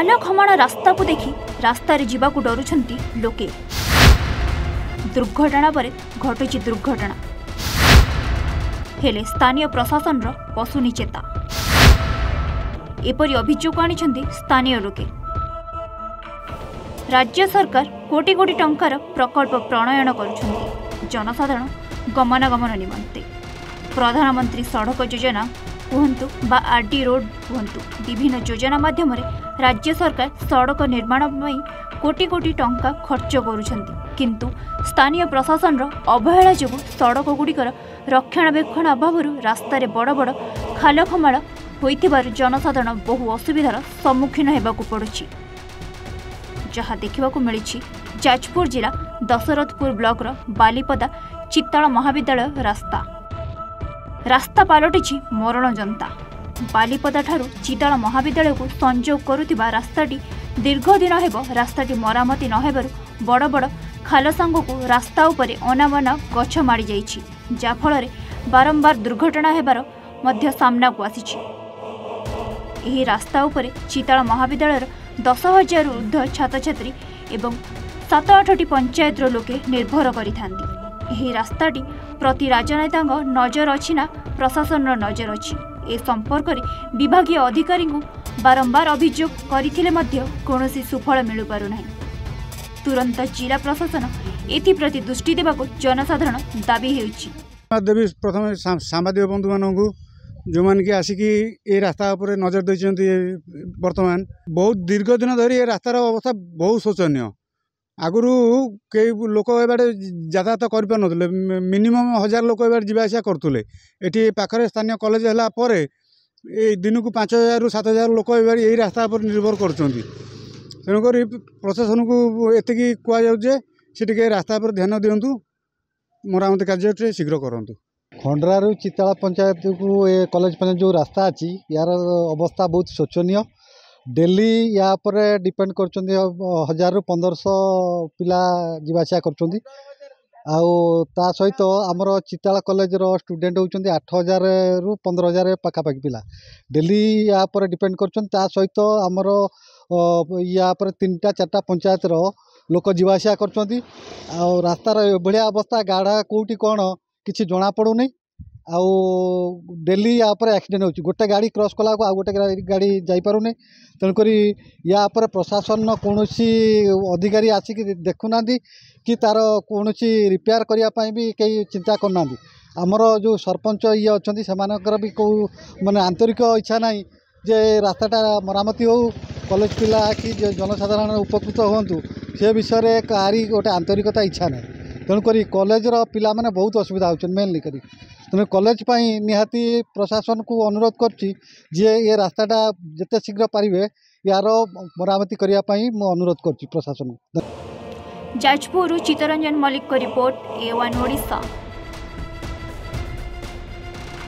ଖାଲଖମାଣ ରାସ୍ତାକୁ ଦେଖି ରାସ୍ତାରେ ଯିବାକୁ ଡରୁଛନ୍ତି ଲୋକେ ଦୁର୍ଘଟଣା ପରେ ଘଟୁଛି ଦୁର୍ଘଟଣା ହେଲେ ସ୍ଥାନୀୟ ପ୍ରଶାସନର ପଶୁନି ଚେତା ଏପରି ଅଭିଯୋଗ ଆଣିଛନ୍ତି ସ୍ଥାନୀୟ ଲୋକେ ରାଜ୍ୟ ସରକାର କୋଟି କୋଟି ଟଙ୍କାର ପ୍ରକଳ୍ପ ପ୍ରଣୟନ କରୁଛନ୍ତି ଜନସାଧାରଣ ଗମନାଗମନ ନିମନ୍ତେ ପ୍ରଧାନମନ୍ତ୍ରୀ ସଡ଼କ ଯୋଜନା କୁହନ୍ତୁ ବା ଆର୍ ଡି ରୋଡ଼ କୁହନ୍ତୁ ବିଭିନ୍ନ ଯୋଜନା ମାଧ୍ୟମରେ ରାଜ୍ୟ ସରକାର ସଡ଼କ ନିର୍ମାଣ ପାଇଁ କୋଟି କୋଟି ଟଙ୍କା ଖର୍ଚ୍ଚ କରୁଛନ୍ତି କିନ୍ତୁ ସ୍ଥାନୀୟ ପ୍ରଶାସନର ଅବହେଳା ଯୋଗୁଁ ସଡ଼କଗୁଡ଼ିକର ରକ୍ଷଣାବେକ୍ଷଣ ଅଭାବରୁ ରାସ୍ତାରେ ବଡ଼ ବଡ଼ ଖାଲଖମାଳ ହୋଇଥିବାରୁ ଜନସାଧାରଣ ବହୁ ଅସୁବିଧାର ସମ୍ମୁଖୀନ ହେବାକୁ ପଡ଼ୁଛି ଯାହା ଦେଖିବାକୁ ମିଳିଛି ଯାଜପୁର ଜିଲ୍ଲା ଦଶରଥପୁର ବ୍ଲକର ବାଲିପଦା ଚିତ୍ତଳ ମହାବିଦ୍ୟାଳୟ ରାସ୍ତା ରାସ୍ତା ପାଲଟିଛି ମରଣ ଜନ୍ତା ବାଲିପଦାଠାରୁ ଚିତଳ ମହାବିଦ୍ୟାଳୟକୁ ସଂଯୋଗ କରୁଥିବା ରାସ୍ତାଟି ଦୀର୍ଘଦିନ ହେବ ରାସ୍ତାଟି ମରାମତି ନ ହେବାରୁ ବଡ଼ ବଡ଼ ଖାଲ ସାଙ୍ଗକୁ ରାସ୍ତା ଉପରେ ଅନାବନା ଗଛ ମାଡ଼ିଯାଇଛି ଯାହାଫଳରେ ବାରମ୍ବାର ଦୁର୍ଘଟଣା ହେବାର ମଧ୍ୟ ସାମ୍ନାକୁ ଆସିଛି ଏହି ରାସ୍ତା ଉପରେ ଚିତଳ ମହାବିଦ୍ୟାଳୟର ଦଶ ହଜାରରୁ ଉର୍ଦ୍ଧ୍ୱ ଛାତ୍ରଛାତ୍ରୀ ଏବଂ ସାତ ଆଠଟି ପଞ୍ଚାୟତର ଲୋକେ ନିର୍ଭର କରିଥାନ୍ତି ଏହି ରାସ୍ତାଟି ପ୍ରତି ରାଜନେତାଙ୍କ ନଜର ଅଛି ନା ପ୍ରଶାସନର ନଜର ଅଛି ଏ ସମ୍ପର୍କରେ ବିଭାଗୀୟ ଅଧିକାରୀଙ୍କୁ ବାରମ୍ବାର ଅଭିଯୋଗ କରିଥିଲେ ମଧ୍ୟ କୌଣସି ସୁଫଳ ମିଳିପାରୁନାହିଁ ତୁରନ୍ତ ଜିଲ୍ଲା ପ୍ରଶାସନ ଏଥିପ୍ରତି ଦୃଷ୍ଟି ଦେବାକୁ ଜନସାଧାରଣ ଦାବି ହେଉଛି ଦେବି ପ୍ରଥମେ ସାମ୍ବାଦିକ ବନ୍ଧୁମାନଙ୍କୁ ଯେଉଁମାନେ କି ଆସିକି ଏ ରାସ୍ତା ଉପରେ ନଜର ଦେଇଛନ୍ତି ବର୍ତ୍ତମାନ ବହୁତ ଦୀର୍ଘ ଦିନ ଧରି ଏ ରାସ୍ତାର ଅବସ୍ଥା ବହୁତ ଶୋଚନୀୟ ଆଗରୁ କେହି ଲୋକ ଏବାଟେ ଯାତାୟାତ କରିପାରୁନଥିଲେ ମିନିମମ୍ ହଜାର ଲୋକ ଏବାଟେ ଯିବା ଆସିବା କରୁଥିଲେ ଏଠି ପାଖରେ ସ୍ଥାନୀୟ କଲେଜ ହେଲା ପରେ ଏଇ ଦିନକୁ ପାଞ୍ଚ ହଜାରରୁ ସାତ ହଜାର ଲୋକ ଏବାଟେ ଏଇ ରାସ୍ତା ଉପରେ ନିର୍ଭର କରୁଛନ୍ତି ତେଣୁକରି ପ୍ରଶାସନକୁ ଏତିକି କୁହାଯାଉଛି ଯେ ସେ ଟିକେ ରାସ୍ତା ଉପରେ ଧ୍ୟାନ ଦିଅନ୍ତୁ ମରାମତି କାର୍ଯ୍ୟଟିଏ ଶୀଘ୍ର କରନ୍ତୁ ଖଣ୍ଡରାରୁ ଚିତାଳ ପଞ୍ଚାୟତକୁ ଏ କଲେଜ ପଞ୍ଚାୟତ ଯେଉଁ ରାସ୍ତା ଅଛି ଏହାର ଅବସ୍ଥା ବହୁତ ଶୋଚନୀୟ ଡେଲି ୟା ଉପରେ ଡିପେଣ୍ଡ କରୁଛନ୍ତି ହଜାରରୁ ପନ୍ଦରଶହ ପିଲା ଯିବା ଆସିବା କରୁଛନ୍ତି ଆଉ ତା ସହିତ ଆମର ଚିତାଳ କଲେଜର ଷ୍ଟୁଡ଼େଣ୍ଟ ହେଉଛନ୍ତି ଆଠ ହଜାରରୁ ପନ୍ଦର ହଜାର ପାଖାପାଖି ପିଲା ଡେଲି ୟା ଉପରେ ଡିପେଣ୍ଡ କରୁଛନ୍ତି ତା ସହିତ ଆମର ୟା ଉପରେ ତିନିଟା ଚାରିଟା ପଞ୍ଚାୟତର ଲୋକ ଯିବା ଆସିବା କରୁଛନ୍ତି ଆଉ ରାସ୍ତାର ଏଭଳିଆ ଅବସ୍ଥା ଗାଢ଼ା କେଉଁଠି କ'ଣ କିଛି ଜଣାପଡ଼ୁନି ଆଉ ଡେଲି ୟା ଉପରେ ଆକ୍ସିଡେଣ୍ଟ ହେଉଛି ଗୋଟେ ଗାଡ଼ି କ୍ରସ୍ କଲାକୁ ଆଉ ଗୋଟେ ଗାଡ଼ି ଯାଇପାରୁନି ତେଣୁକରି ୟା ଉପରେ ପ୍ରଶାସନ କୌଣସି ଅଧିକାରୀ ଆସିକି ଦେଖୁନାହାନ୍ତି କି ତା'ର କୌଣସି ରିପେୟାର କରିବା ପାଇଁ ବି କେହି ଚିନ୍ତା କରୁନାହାନ୍ତି ଆମର ଯେଉଁ ସରପଞ୍ଚ ଇଏ ଅଛନ୍ତି ସେମାନଙ୍କର ବି କେଉଁ ମାନେ ଆନ୍ତରିକ ଇଚ୍ଛା ନାହିଁ ଯେ ରାସ୍ତାଟା ମରାମତି ହେଉ କଲେଜ ପିଲା କି ଜନସାଧାରଣ ଉପକୃତ ହୁଅନ୍ତୁ ସେ ବିଷୟରେ କାହାରି ଗୋଟେ ଆନ୍ତରିକତା ଇଚ୍ଛା ନାହିଁ ତେଣୁକରି କଲେଜର ପିଲାମାନେ ବହୁତ ଅସୁବିଧା ହେଉଛନ୍ତି ମେନ୍ଲି କରି ତେଣୁ କଲେଜ ପାଇଁ ନିହାତି ପ୍ରଶାସନକୁ ଅନୁରୋଧ କରୁଛି ଯିଏ ଏ ରାସ୍ତାଟା ଯେତେ ଶୀଘ୍ର ପାରିବେ ୟାର ମରାମତି କରିବା ପାଇଁ ମୁଁ ଅନୁରୋଧ କରୁଛି ପ୍ରଶାସନକୁ ଯାଜପୁରରୁ ଚିତ୍ତରଞ୍ଜନ ମଲ୍ଲିକଙ୍କ ରିପୋର୍ଟ ଏ ଓଡ଼ିଶା